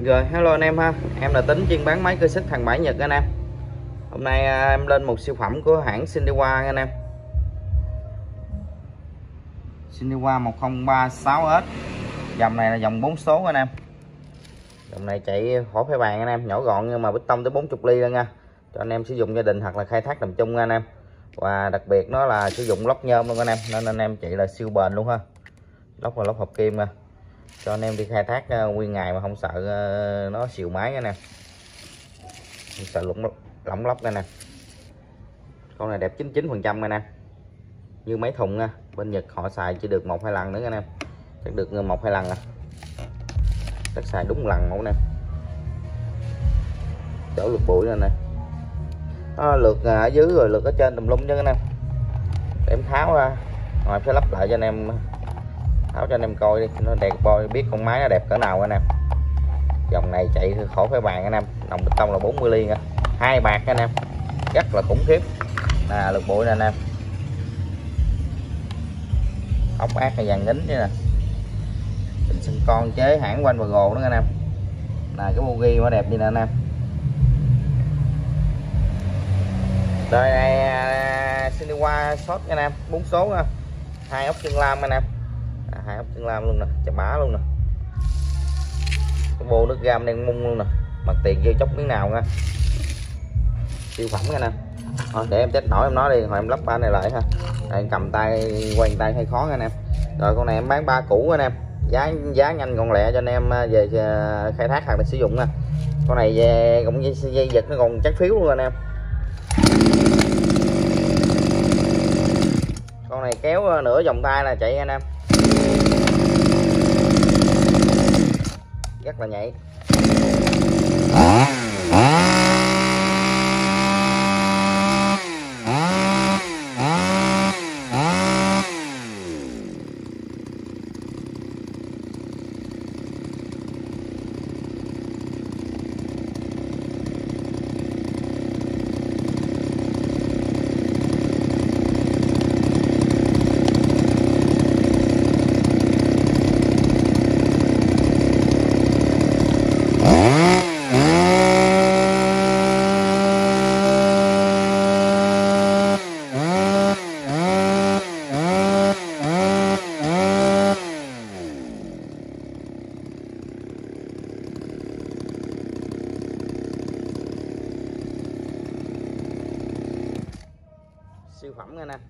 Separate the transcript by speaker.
Speaker 1: Rồi, hello anh em ha. Em là tính, chuyên bán máy cơ xích thằng bãi Nhật anh em. Hôm nay à, em lên một siêu phẩm của hãng Sindewa anh em. Sindewa 1036S Dòng này là dòng 4 số anh em. Dòng này chạy khỏi phải bàn anh em, Nhỏ gọn nhưng mà bích tông tới 40 ly luôn nha. Cho anh em sử dụng gia đình hoặc là khai thác tầm trung anh em. Và đặc biệt nó là sử dụng lóc nhôm luôn anh em, Nên anh em chạy là siêu bền luôn ha. Lóc là lóc hợp kim nha cho anh em đi khai thác ờ, nguyên ngày mà không sợ ờ, nó xìu máy nè. Không sợ lỏng lỏng lóc nè. Con này đẹp 99 phần trăm nè. Như mấy thùng nha, bên Nhật họ xài chỉ được một hai lần nữa anh em chắc được một hai lần à. Chắc xài đúng lần mẫu nè. Chỗ lượt bụi này nè. Nó lượt ờ, ở dưới rồi lượt ở trên tùm lum chứ anh em em tháo ra, rồi em sẽ lắp lại cho anh em tháo cho anh em coi đi, nó đẹp coi, biết con máy nó đẹp cỡ nào anh em. Dòng này chạy khỏi phải bàn anh em đồng bê tông là 40 ly nha hai bạc anh em rất là khủng khiếp. Là lực bụi nè anh em. Ốc ác hay vàng nín chứ nè. Bình con chế hãng quanh và gồ đó anh em. Là cái bogi nó đẹp đi nè anh em. Đây này à, xin đi qua shop anh em, bốn số hai ốc chân lam anh em hai ốc chân lam luôn nè chà bá luôn nè. Cái bô nước gam đang mung luôn nè mặt tiền vô chốc miếng nào nha. Siêu phẩm nha nè. Thôi để em test nổi em nói đi hồi em lắp ba này lại ha. Đây, em cầm tay quay tay hơi khó nha anh em. Rồi con này em bán ba cũ anh em. Giá giá nhanh còn lẹ cho anh em à, về à, khai thác hàng để sử dụng nha. Con này về cũng dây, dây giật nó còn chắc phiếu luôn anh em con này kéo à, nửa vòng tay là chạy anh em. Là nhảy. phẩm nha anh em